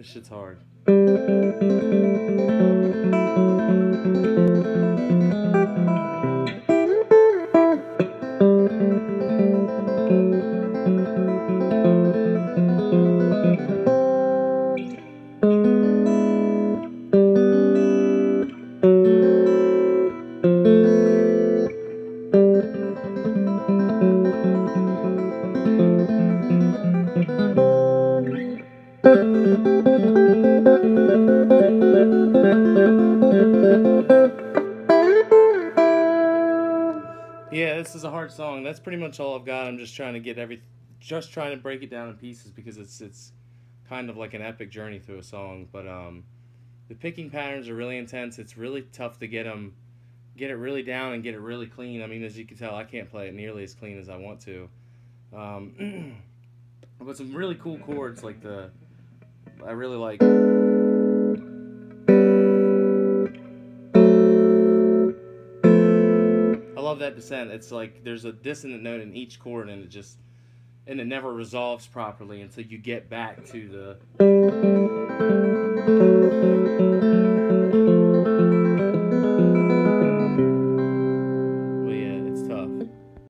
This shit's hard. Yeah, this is a hard song. That's pretty much all I've got. I'm just trying to get every, just trying to break it down in pieces because it's it's kind of like an epic journey through a song. But um, the picking patterns are really intense. It's really tough to get them, get it really down and get it really clean. I mean, as you can tell, I can't play it nearly as clean as I want to. Um, but some really cool chords like the, I really like. Love that descent. It's like there's a dissonant note in each chord, and it just and it never resolves properly until you get back to the.